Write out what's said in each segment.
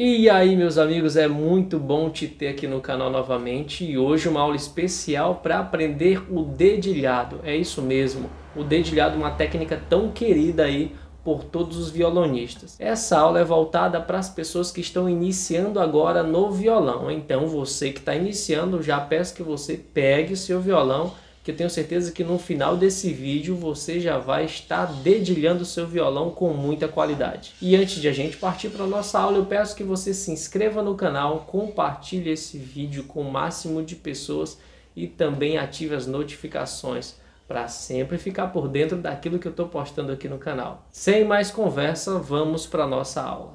E aí, meus amigos, é muito bom te ter aqui no canal novamente e hoje uma aula especial para aprender o dedilhado. É isso mesmo, o dedilhado, uma técnica tão querida aí por todos os violonistas. Essa aula é voltada para as pessoas que estão iniciando agora no violão. Então, você que está iniciando, já peço que você pegue seu violão que eu tenho certeza que no final desse vídeo você já vai estar dedilhando o seu violão com muita qualidade. E antes de a gente partir para a nossa aula, eu peço que você se inscreva no canal, compartilhe esse vídeo com o máximo de pessoas e também ative as notificações para sempre ficar por dentro daquilo que eu estou postando aqui no canal. Sem mais conversa, vamos para a nossa aula.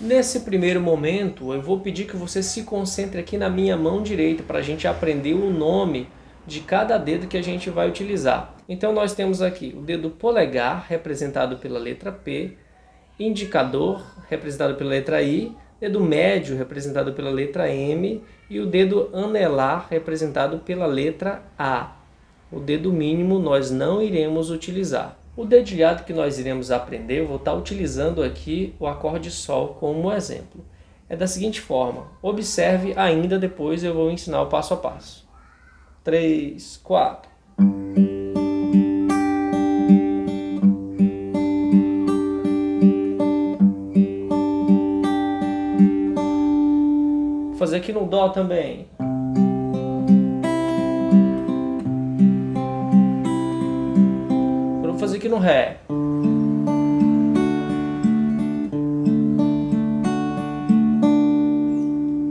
Nesse primeiro momento, eu vou pedir que você se concentre aqui na minha mão direita para a gente aprender o nome de cada dedo que a gente vai utilizar. Então nós temos aqui o dedo polegar, representado pela letra P, indicador, representado pela letra I, dedo médio, representado pela letra M, e o dedo anelar, representado pela letra A. O dedo mínimo nós não iremos utilizar. O dedilhado que nós iremos aprender, eu vou estar utilizando aqui o acorde Sol como exemplo. É da seguinte forma, observe ainda depois eu vou ensinar o passo a passo três, quatro. Vou fazer aqui no Dó também. Vou fazer aqui no Ré.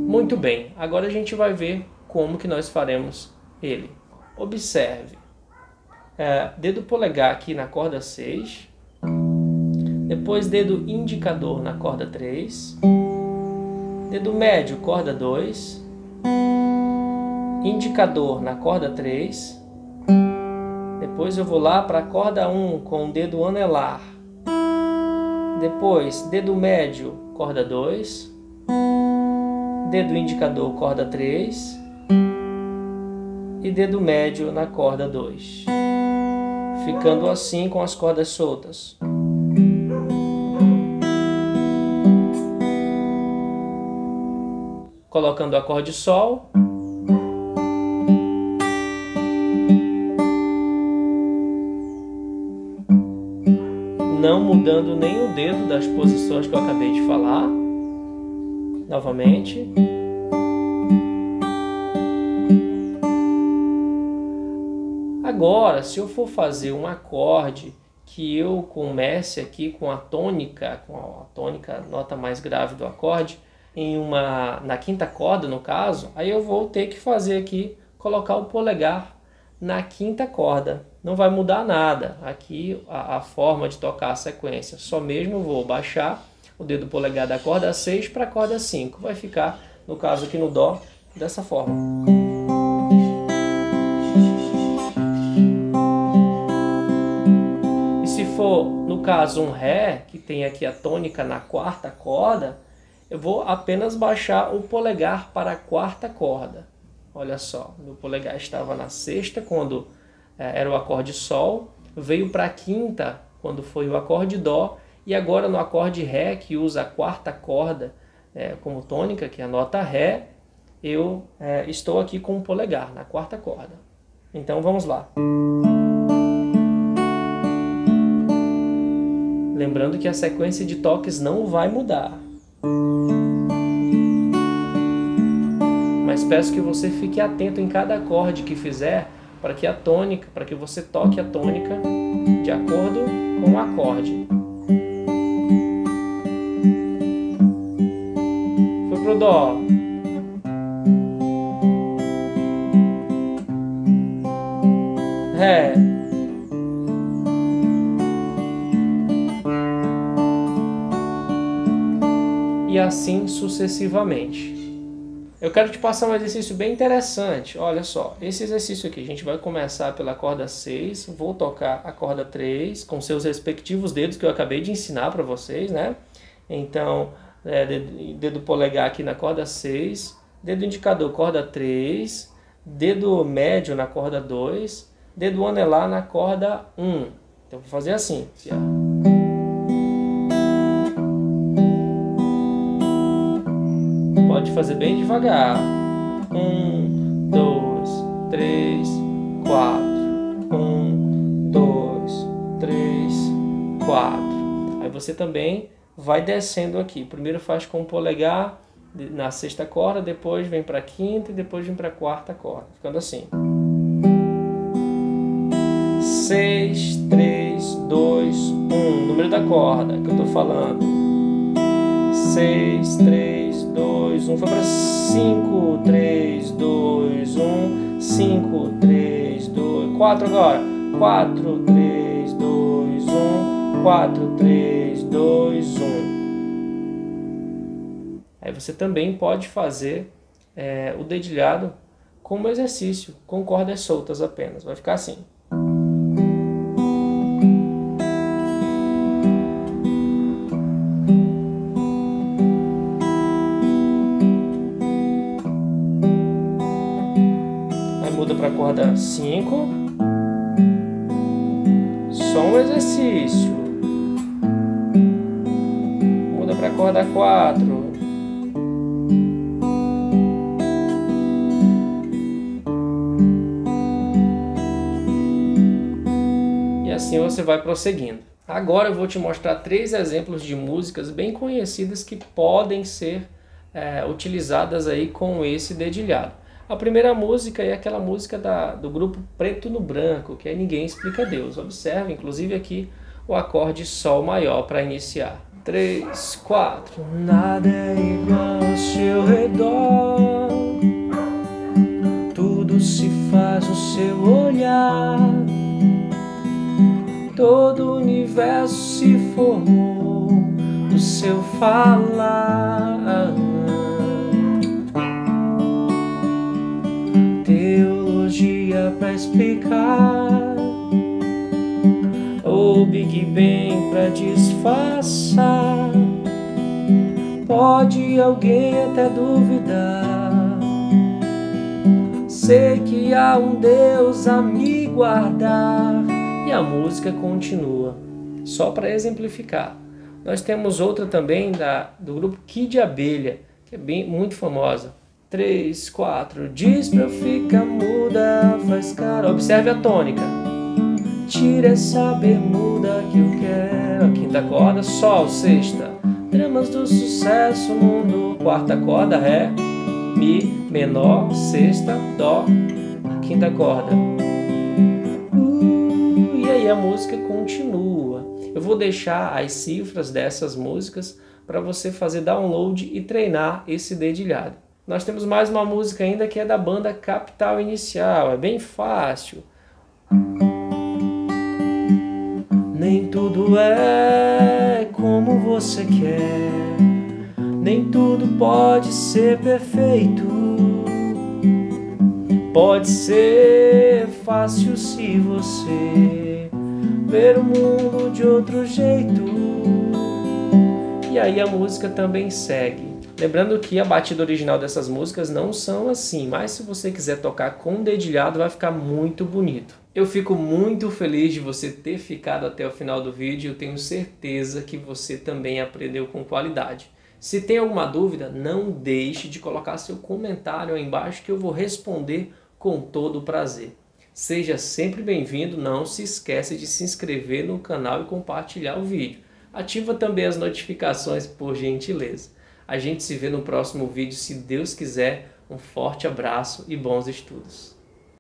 Muito bem, agora a gente vai ver como que nós faremos ele. Observe. É, dedo polegar aqui na corda 6. Depois dedo indicador na corda 3. Dedo médio, corda 2. Indicador na corda 3. Depois eu vou lá para a corda 1 com o dedo anelar. Depois, dedo médio, corda 2. Dedo indicador, corda 3 e dedo médio na corda 2, ficando assim com as cordas soltas. Colocando o acorde Sol. Não mudando nem o dedo das posições que eu acabei de falar. Novamente. Agora, se eu for fazer um acorde que eu comece aqui com a tônica, com a tônica, nota mais grave do acorde, em uma na quinta corda no caso, aí eu vou ter que fazer aqui colocar o polegar na quinta corda. Não vai mudar nada aqui a, a forma de tocar a sequência. Só mesmo vou baixar o dedo polegar da corda 6 para a corda 5. Vai ficar, no caso aqui no dó, dessa forma. For, no caso, um Ré, que tem aqui a tônica na quarta corda, eu vou apenas baixar o polegar para a quarta corda. Olha só, meu polegar estava na sexta quando é, era o acorde Sol, veio para a quinta quando foi o acorde Dó, e agora no acorde Ré, que usa a quarta corda é, como tônica, que é a nota Ré, eu é, estou aqui com o polegar na quarta corda. Então vamos lá. Lembrando que a sequência de toques não vai mudar. Mas peço que você fique atento em cada acorde que fizer para que a tônica, para que você toque a tônica de acordo com o acorde. Foi pro dó. Ré. Assim sucessivamente. Eu quero te passar um exercício bem interessante. Olha só, esse exercício aqui, a gente vai começar pela corda 6, vou tocar a corda 3 com seus respectivos dedos que eu acabei de ensinar para vocês, né? Então, é, dedo, dedo polegar aqui na corda 6, dedo indicador corda 3, dedo médio na corda 2, dedo anelar na corda 1. Então, vou fazer assim. Aqui, ó. Fazer bem devagar. Um, dois, três, quatro. Um, dois, três, quatro. Aí você também vai descendo aqui. Primeiro faz com o polegar na sexta corda, depois vem para a quinta e depois vem para a quarta corda, ficando assim. Seis, três, dois, um. Número da corda que eu estou falando. Seis, três, dois, um. Foi para cinco, três, dois, um. Cinco, três, dois, quatro agora. Quatro, três, dois, um. Quatro, três, dois, um. Aí você também pode fazer é, o dedilhado como exercício, com cordas soltas apenas. Vai ficar assim. Para a corda 5. Só um exercício. Muda para a corda 4. assim você vai prosseguindo. Agora eu vou te mostrar três exemplos de músicas bem conhecidas que podem ser é, utilizadas aí com esse dedilhado. A primeira música é aquela música da, do grupo Preto no Branco, que é Ninguém Explica Deus. Observe, inclusive aqui, o acorde Sol maior para iniciar. 3, 4. Nada é igual ao seu redor, tudo se faz no seu olhar todo o universo se formou no seu falar. Explicar, ou Big Bang para disfarçar. Pode alguém até duvidar. Sei que há um Deus a me guardar e a música continua. Só para exemplificar. Nós temos outra também da, do grupo Kid Abelha, que é bem, muito famosa. 3, 4, diz pra eu ficar muda, faz cara. Observe a tônica. Tira essa bermuda que eu quero. Quinta corda, sol, sexta. Dramas do sucesso, mundo. Quarta corda, ré, mi, menor, sexta, dó. Quinta corda aí a música continua. Eu vou deixar as cifras dessas músicas para você fazer download e treinar esse dedilhado. Nós temos mais uma música ainda que é da banda Capital Inicial, é bem fácil. Nem tudo é como você quer, nem tudo pode ser perfeito. Pode ser fácil se você ver o mundo de outro jeito. E aí a música também segue. Lembrando que a batida original dessas músicas não são assim, mas se você quiser tocar com dedilhado vai ficar muito bonito. Eu fico muito feliz de você ter ficado até o final do vídeo, eu tenho certeza que você também aprendeu com qualidade. Se tem alguma dúvida, não deixe de colocar seu comentário aí embaixo que eu vou responder com todo o prazer. Seja sempre bem-vindo, não se esqueça de se inscrever no canal e compartilhar o vídeo. Ativa também as notificações por gentileza. A gente se vê no próximo vídeo, se Deus quiser. Um forte abraço e bons estudos.